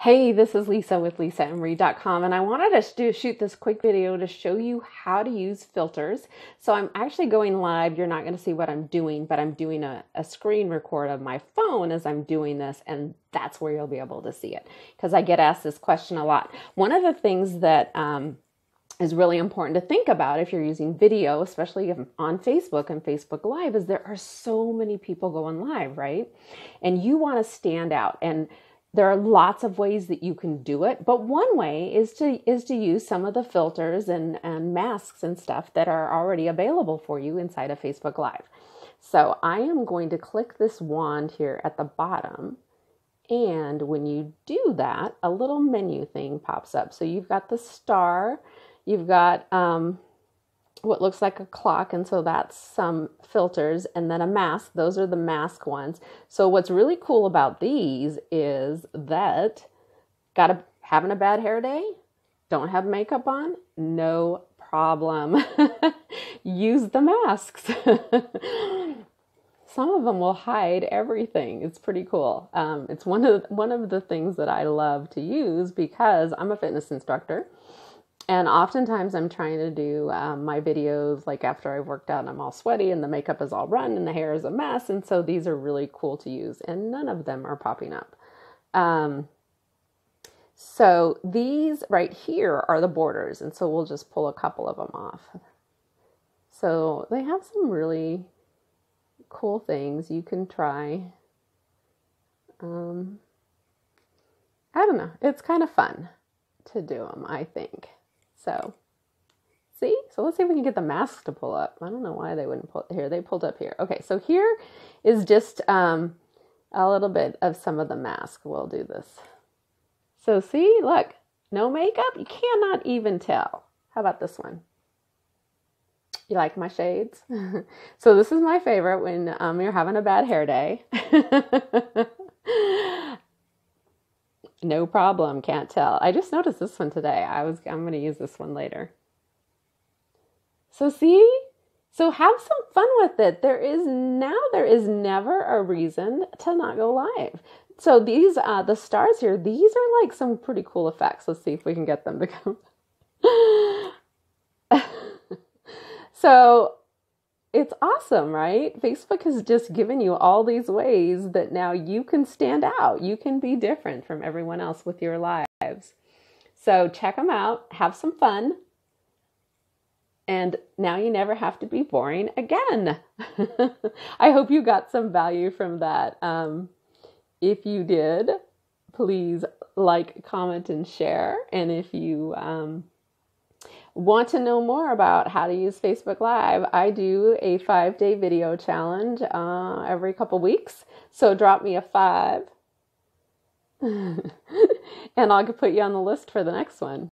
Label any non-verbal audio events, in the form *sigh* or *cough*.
Hey, this is Lisa with lisamreed.com, and I wanted to do, shoot this quick video to show you how to use filters. So I'm actually going live. You're not going to see what I'm doing, but I'm doing a, a screen record of my phone as I'm doing this, and that's where you'll be able to see it because I get asked this question a lot. One of the things that um, is really important to think about if you're using video, especially on Facebook and Facebook Live, is there are so many people going live, right? And you want to stand out. And there are lots of ways that you can do it, but one way is to is to use some of the filters and, and masks and stuff that are already available for you inside of Facebook Live. So I am going to click this wand here at the bottom. And when you do that, a little menu thing pops up. So you've got the star, you've got um, what looks like a clock, and so that's some filters, and then a mask. Those are the mask ones. So what's really cool about these is that got a having a bad hair day, don't have makeup on, no problem. *laughs* Use the masks. *laughs* Some of them will hide everything. It's pretty cool. Um, it's one of one of the things that I love to use because I'm a fitness instructor and oftentimes I'm trying to do um, my videos like after I've worked out and I'm all sweaty and the makeup is all run and the hair is a mess. And so these are really cool to use, and none of them are popping up. Um, so these right here are the borders, and so we'll just pull a couple of them off. So they have some really cool things you can try. Um, I don't know, it's kind of fun to do them, I think. So, see? So let's see if we can get the mask to pull up. I don't know why they wouldn't pull here. They pulled up here. Okay, so here is just um, a little bit of some of the mask. We'll do this. So see, look, no makeup. You cannot even tell. How about this one? You like my shades? *laughs* so this is my favorite when um, you're having a bad hair day. *laughs* No problem, can't tell. I just noticed this one today. I was I'm going to use this one later. So see? So have some fun with it. There is now there is never a reason to not go live. So these uh the stars here, these are like some pretty cool effects. Let's see if we can get them to come. *laughs* so it's awesome, right? Facebook has just given you all these ways that now you can stand out. You can be different from everyone else with your lives. So check them out, have some fun, and now you never have to be boring again. *laughs* I hope you got some value from that. Um, if you did, please like, comment, and share. And if you um, Want to know more about how to use Facebook Live? I do a five day video challenge uh, every couple weeks. So drop me a five *laughs* and I'll put you on the list for the next one.